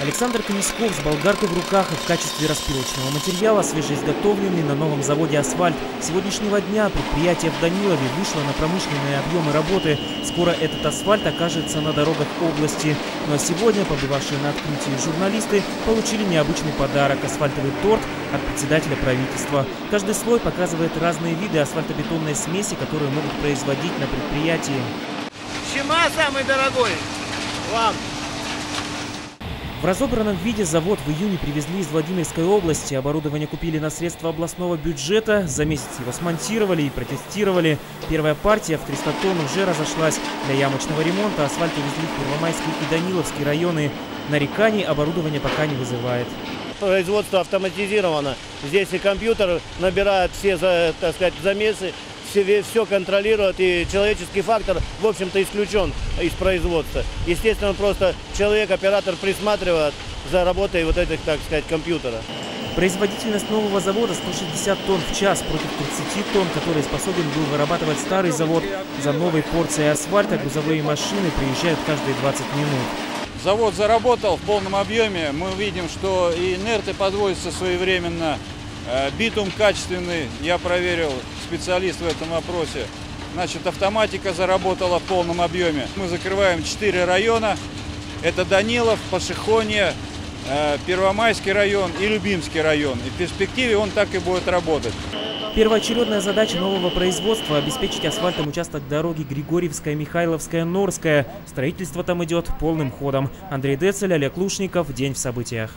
Александр Конисков с болгаркой в руках и в качестве распилочного материала свежеизготовленный на новом заводе асфальт. С сегодняшнего дня предприятие в Данилове вышло на промышленные объемы работы. Скоро этот асфальт окажется на дорогах области. Но сегодня побывавшие на открытии журналисты получили необычный подарок – асфальтовый торт от председателя правительства. Каждый слой показывает разные виды асфальтобетонной смеси, которые могут производить на предприятии. Чема самый дорогой? Вам. В разобранном виде завод в июне привезли из Владимирской области. Оборудование купили на средства областного бюджета. За месяц его смонтировали и протестировали. Первая партия в 300 тонн уже разошлась. Для ямочного ремонта асфальт увезли в Первомайский и Даниловский районы. Нареканий оборудование пока не вызывает. Производство автоматизировано. Здесь и компьютер набирает все, так сказать, замесы, все, все контролирует, и человеческий фактор, в общем-то, исключен из производства. Естественно, просто человек, оператор присматривает за работой вот этих, так сказать, компьютера. Производительность нового завода 160 тонн в час против 30 тонн, которые способен был вырабатывать старый завод. За новой порцией асфальта грузовые машины приезжают каждые 20 минут. Завод заработал в полном объеме. Мы видим, что и инерты подводятся своевременно, битум качественный, я проверил, специалист в этом вопросе. Значит, автоматика заработала в полном объеме. Мы закрываем 4 района. Это Данилов, Пашихонье, э, Первомайский район и Любимский район. И в перспективе он так и будет работать. Первоочередная задача нового производства – обеспечить асфальтом участок дороги Григорьевская, Михайловская, Норская. Строительство там идет полным ходом. Андрей Децель, Олег Лушников. День в событиях.